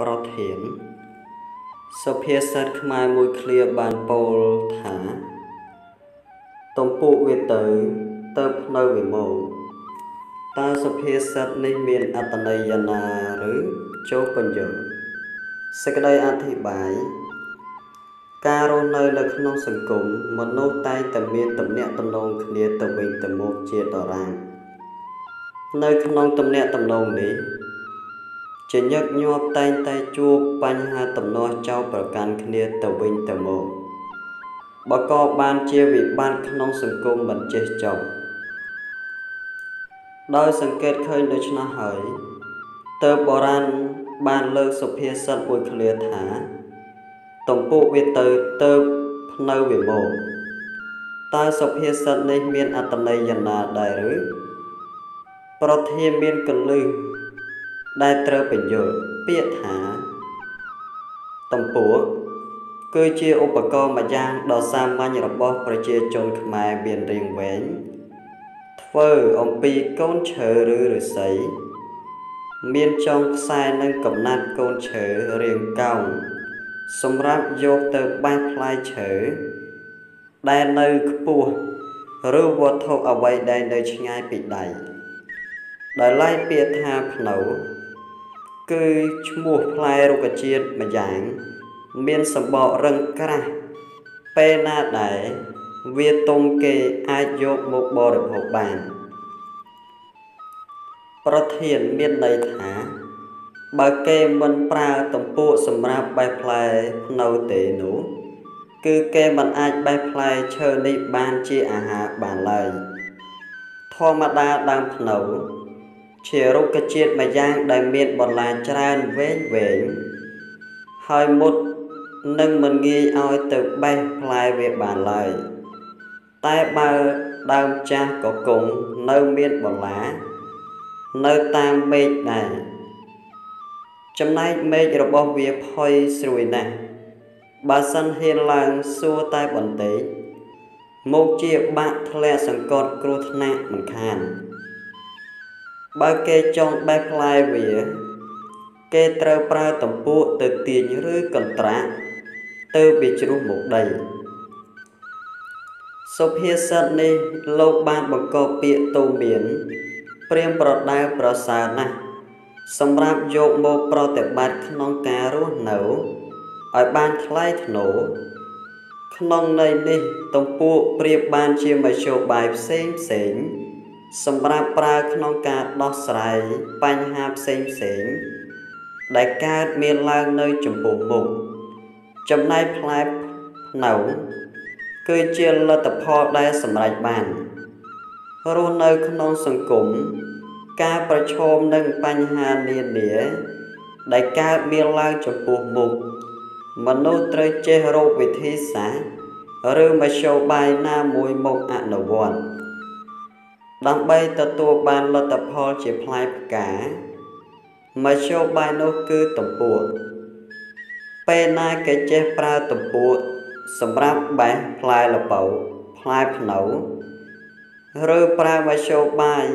ប្រធាន សុភាសិតខ្មែរមួយឃ្លាបានពោលថាទំពុកវាទៅទៅភ្នៅវិមោតើសុភាសិតនេះមានអត្ថន័យយ៉ាងណាឬចូលពន្យល់សេចក្តីអធិប្បាយការរស់នៅនៅក្នុងសង្គមមនុស្សតែងតែមានទំនាក់ទំនងគ្នាទៅវិញទៅមកជាដរាបនៅក្នុងទំនាក់ទំនងនេះ ជាញឹកញាប់តែងតែជួបបញ្ហាទំនាស់ចោលប្រកាន់គ្នាទៅវិញទៅមកបើក៏បានជាវិបត្តិក្នុងសង្គមមិនចេះចប់ដោយសង្កេតឃើញដូច្នោះហើយតើបុរាណបានលើកសុភាសិតមួយឃ្លាថាទំពុកវាទៅទៅភ្នៅវាមកតើសុភាសិតនេះមានអត្ថន័យយ៉ាងណាដែរឬប្រធានមានកលឹះ ដែលត្រូវបញ្យល់ពាក្យថាតំពួកគឺជាឧបករណ៍មួយយ៉ាងដ៏សាមញ្ញរបស់ប្រជាជនខ្មែរមានរាងវែងធ្វើអំពីកូនឈើឬឫស្សីមានចុងខ្សែនិងកំណាត់កូនឈើរាងកោងសម្រាប់យកទៅបេះផ្លែឈើដែលនៅខ្ពស់ឬវត្ថុអ្វីដែលនៅឆ្ងាយពីដៃដោយឡែកពាក្យថាភ្នៅ គឺឈ្មោះផ្លែរុក្ខជាតិម្យ៉ាង មានសម្បករឹងក្រាស់ពេលណាដែលវាទុំគេអាចយកមកបរិភោគបាន ប្រធានមានន័យថាបើគេមិនប្រើតម្ពួកសម្រាប់បេះផ្លែភ្នៅទេនោះគឺគេមិនអាចបេះផ្លែឈើនេះបានជាអាហារបានឡើយធម្មតាដើមភ្នៅ ជារុក្ខជាតិមួយយ៉ាងដែលមានបន្លាច្រើនវែងវែងហើយមុតនឹងមិនងាយឲ្យទៅបេះផ្លែវាបានឡើយតែបើដើមចាស់ក៏គង់នៅមានបន្លានៅតាមមេឃដែរចំណែកមេឃរបស់វាផុយស្រួយណាស់បើសិនហ៊ានឡើងសួរតែបន្តិចមកជាបាក់ធ្លាក់សង្កត់គ្រោះថ្នាក់មិនខាន បើគេចង់បេះផ្លែវា គេត្រូវប្រើតម្ពួកទៅទាញឬកន្ត្រាក់ទៅវាជ្រុះមកដីសុភាសិតនេះលោកបានបង្កប់ពាក្យទូមានព្រាមប្រដៅប្រសើរណាស់សម្រាប់យកមកប្រតិបត្តិក្នុងការរស់នៅឲ្យបានថ្លៃថ្នូរក្នុងន័យនេះទំពួកប្រៀបបានជាមធ្យោបាយផ្សេងផ្សេង សម្រាប់ប្រើក្នុងការដោះស្រាយបញ្ហាផ្សេងផ្សេង ដែលកើតមានឡើងនៅចំពោះមុខចំណែកផ្លែផ្នៅគឺជាលទ្ធផលដែលសម្រេចបានរស់នៅក្នុងសង្គមការប្រឈមនឹងបញ្ហានានាដែលកើតមានឡើងចំពោះមុខមនុស្សត្រូវចេះរកវិធីសាស្ត្រឬមធ្យោបាយណាមួយមកអនុវត្ត ដើម្បីទទួលបានលទ្ធផលជាផ្លែផ្កាមធ្យោបាយនោះគឺទំពួកពេលណាគេចេះប្រើទំពួកសម្រាប់បេះផ្លែលពៅផ្លែភ្នៅឬប្រើមធ្យោបាយ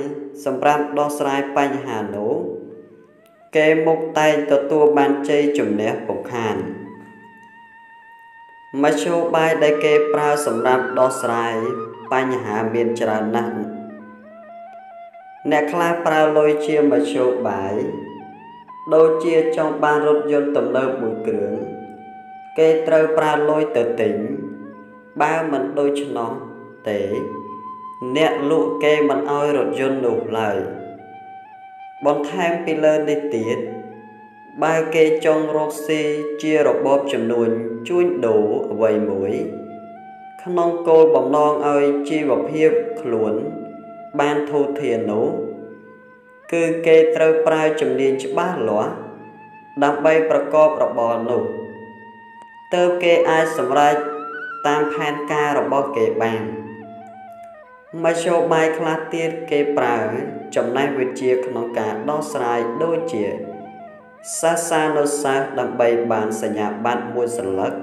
សម្រាប់ដោះស្រាយបញ្ហានោះគេមុខតែងទទួលបានជ័យជំនះពុកខានមធ្យោបាយដែលគេប្រើសម្រាប់ដោះស្រាយបញ្ហាមានច្រើនណាស់ អ្នកខ្លះប្រើលុយជាមធ្យោបាយដូចជាចង់បានរថយន្តទំនើបមួយគ្រឿងគេត្រូវប្រើលុយទៅទិញបើមិនដូច្នោះទេ អ្នកលក់គេមិនអោយរថយន្តនោះឡើយបន្ថែមពីលើនេះទៀតបើគេចង់រកស៊ីជារបបចំនួនជួញដូរអ្វីមួយ ក្នុងគោលបំណងឲ្យជីវភាពខ្លួន បានធូរធាននោះគឺគេត្រូវប្រើជំនាញច្បាស់លាស់ដើម្បីប្រកបរបរនោះទើបគេអាចសម្រេចតាមផែនការរបស់គេបានមធ្យោបាយខ្លះទៀតគេប្រើចំណេះវិជ្ជាក្នុងការដោះស្រាយដូចជាសាសានុសាសដើម្បីបានសញ្ញាបត្រមួយសន្លឹក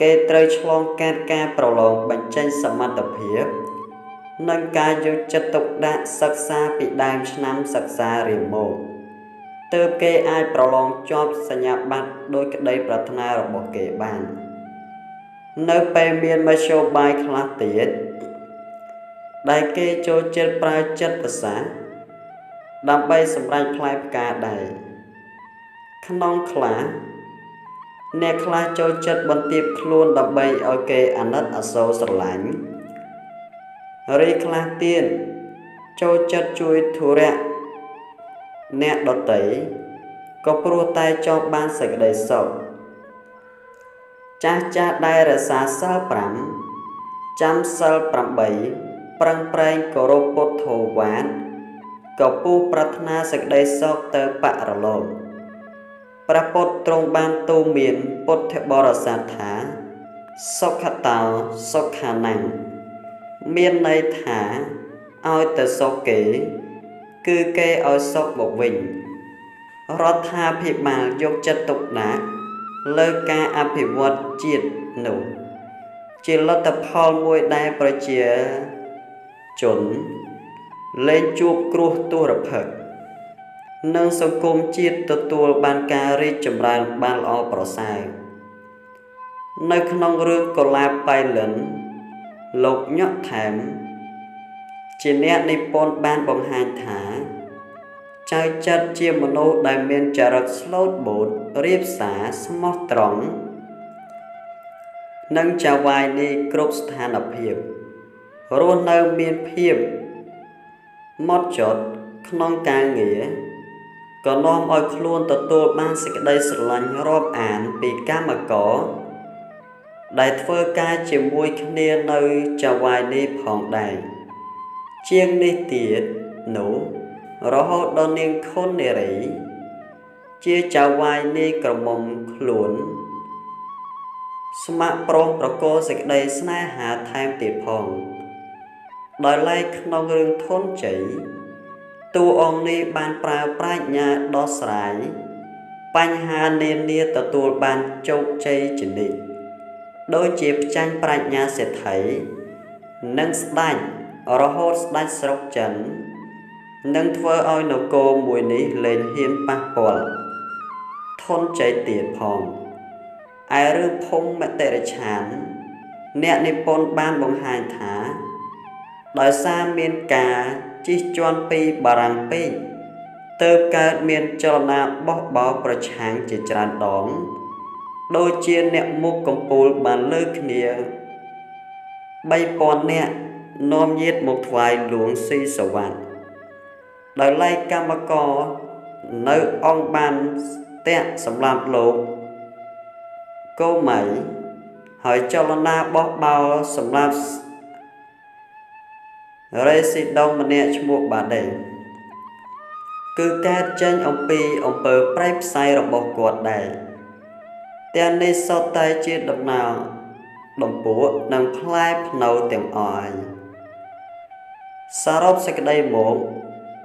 គេត្រូវឆ្លងកាត់ការប្រឡងបញ្ចេញសមត្ថភាព និងការយកចិត្តទុកដាក់សិក្សាពីដើមឆ្នាំសិក្សារៀងមកទើបគេអាចប្រឡងជាប់សញ្ញាបត្រដោយក្តីប្រាថ្នារបស់គេបាន នៅពេលមានមធ្យោបាយខ្លះទៀតដែលគេចូលចិត្តប្រើចិត្តប្រសាដើម្បីសម្រេចផ្លែផ្កាដែរក្នុងខ្លះអ្នកខ្លះចូលចិត្តបន្ទាបខ្លួនដើម្បីឲ្យគេអាណិតអាសូរស្រឡាញ់ រីខ្លះទៀតចូលចិត្តជួយធុរៈអ្នកដតីក៏ព្រោះតែចង់បានសេចក្តីសុខចាស់ចាស់ដែលរសាសិល5ចាំសិល8ប្រឹងប្រែងគោរពពុទ្ធោវាទក៏ពុះប្រាថ្នាសេចក្តីសុខទៅបរលោកព្រះពុទ្ធទ្រង់បានទូមានពុទ្ធបរិស័ទថាសុខតោសុខានំ មានន័យថាឲ្យទៅសុខគេ គឺគេឲ្យសុខមកវិញរដ្ឋាភិបាលយកចិត្តទុកដាក់លើការអភិវឌ្ឍជាតិនោះជាលទ្ធផលមួយដែលប្រជាជនលែងជួបគ្រោះទុរភិក្សនិងសង្គមជាតិទទួលបានការរីកចម្រើនបានល្អប្រសើរនៅក្នុងរឿងកុលាបបៃលិន លោកញក់ថែម ជាអ្នកនិពន្ធបានបង្ហាញថាចៅចិត្តជាមនុស្សដែលមានចរិតស្លូតបូតរៀបសារស្មោះត្រង់និងចៅវាយនេះគ្រប់ស្ថានភាពរស់នៅមានភាពម៉ត់ចត់ក្នុងការងារក៏នាំឲ្យខ្លួនទទួលបានសេចក្តីស្រឡាញ់រាប់អានពីកម្មករ ដែលធ្វើការជាមួយគ្នានៅចៅវាយនេះផងដែរជាងនេះទៀតនោះរហូតដល់នាងខុននារី ជាចៅវាយនេះក្រមុំខ្លួន ស្ម័គ្រព្រមប្រកល់សេចក្តីស្នេហាថែមទៀតផងដោយឡែកក្នុងរឿងធនជ័យតួអង្គនេះបានប្រើប្រាជ្ញាដោះស្រាយបញ្ហានានាទទួលបានជោគជ័យជានិច្ច ដូចជាផ្ចាញ់ប្រាជ្ញាសេដ្ឋីនិងស្ដេចរហូតស្ដេចស្រុកចិននឹងធ្វើឲ្យនគរមួយនេះលែងហ៊ានប៉ះពាល់ធនជ័យទៀតផងឯរឿងភូមិមតិរិឆានអ្នកនិពន្ធបានបង្ហាញថា ដោយសារមានការជិះជាន់ពីបារាំងពេកទើបកើតមានចលនាបោះបោប្រឆាំងជាច្រើនដង ដូចជាអ្នកមុខកំពូលបានលើកគ្នា3000នាក់នាំញាតមកថ្វាយលួងស៊ីសវ័តដោយឡែកកម្មករនៅអង្គបានស្ទាក់សម្រាប់លោកកូម៉ៃហើយចលនាបោះបោសម្រាប់រេស៊ីដងម្នាក់ឈ្មោះបាដេគឺកើតចេញអំពីអំពើប្រៃផ្សាយរបស់គាត់ដែរ ទាំងនេះសុទ្ធតែជាដំណើរដំពួកនិងផ្លែភ្នៅទាំងអស់សរុបសេចក្តីមក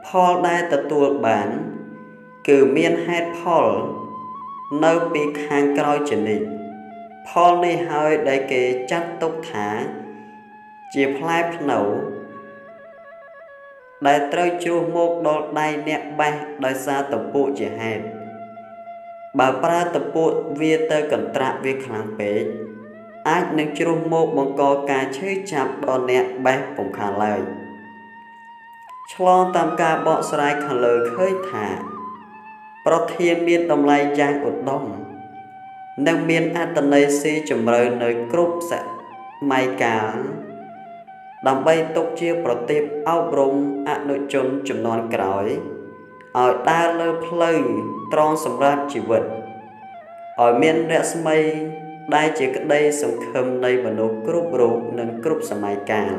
ផលដែលទទួលបាន គឺមានហេតុផល នៅពីខាងក្រោយជានិច្ចផលនេះហើយដែលគេចាត់ទុកថា ជាផ្លែភ្នៅដែលត្រូវជ្រុះមកដល់ដៃអ្នកបេះដោយសារតពួកជាហេតុ បើប្រើតពួកវាទៅកន្ត្រាក់វាខ្លាំងពេកអាចនឹងជ្រុះមកបង្កការឈឺចាប់ដល់អ្នកបេះពុំខានឡើយឆ្លងតាមការបកស្រាយខាងលើឃើញថា ប្រធានមានតម្លៃយ៉ាងឧត្តមនិងមានអត្តន័យស៊ីជម្រៅនៅគ្រប់សម័យកាលដើម្បីទុកជាប្រទីបអប់រំអនុជនចំនួនក្រោយ ឲ្យដើរលើផ្លូវត្រង់សម្រាប់ជីវិតឲ្យមានរស្មីដែលជាក្តីសង្ឃឹមនៃមនុស្សគ្រប់រូបនិងគ្រប់សម័យកាល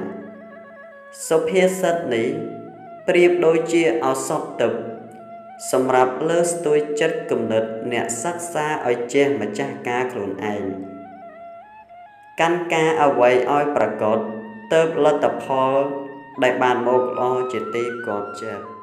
សុភាសិតនេះប្រៀបដូចជាឱសថទឹកសម្រាប់លើស្ទួយចិត្តគំនិតអ្នកសិក្សាឲ្យចេះម្ចាស់ការខ្លួនឯងកាន់ការអ្វីឲ្យប្រកបទៅលទ្ធផលដែលបានមកល្អជាទីគាប់ចិត្ត